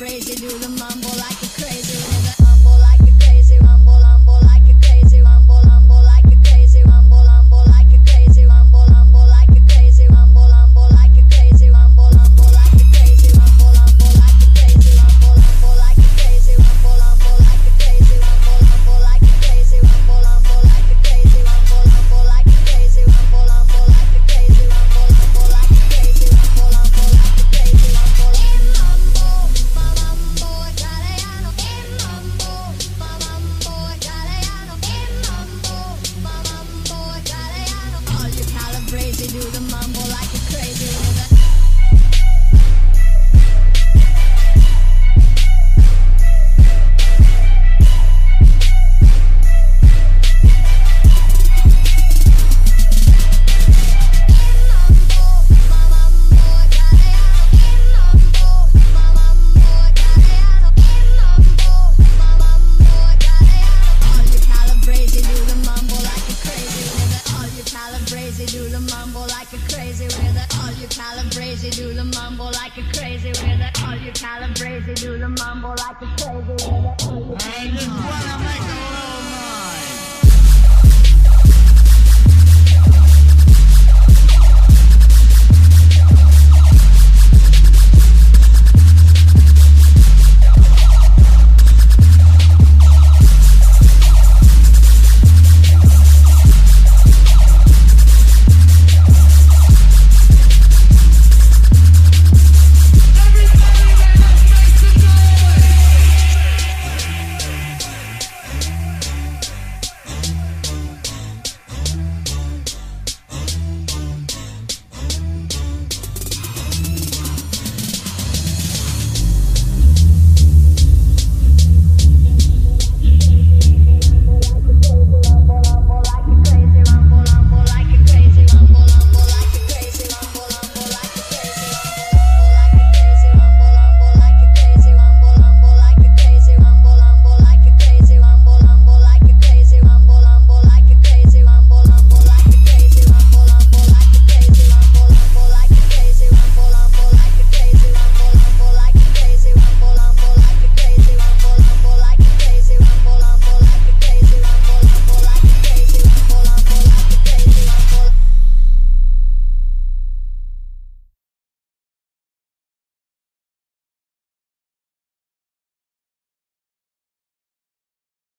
crazy, do the mambo like mambo like calabrese, do the mambo like a crazy with it. All you calabrese, do the mambo like a crazy with it. All you calabrese, do the mambo like a crazy with it. I just wanna make a